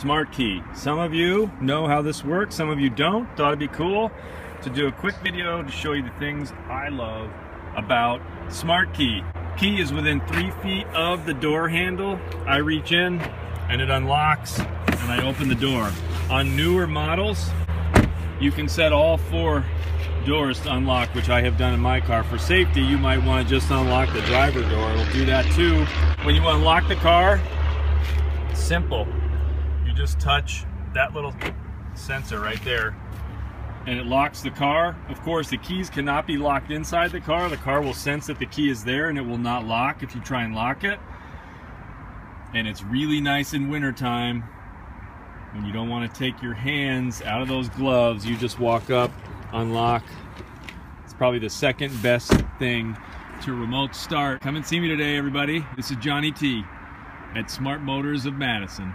Smart key. Some of you know how this works, some of you don't. Thought it'd be cool to do a quick video to show you the things I love about Smart Key. Key is within three feet of the door handle. I reach in and it unlocks and I open the door. On newer models, you can set all four doors to unlock, which I have done in my car. For safety, you might want to just unlock the driver door. It'll do that too. When you unlock the car, simple just touch that little sensor right there and it locks the car. Of course, the keys cannot be locked inside the car. The car will sense that the key is there and it will not lock if you try and lock it. And it's really nice in wintertime when you don't want to take your hands out of those gloves. You just walk up, unlock. It's probably the second best thing to remote start. Come and see me today, everybody. This is Johnny T at Smart Motors of Madison.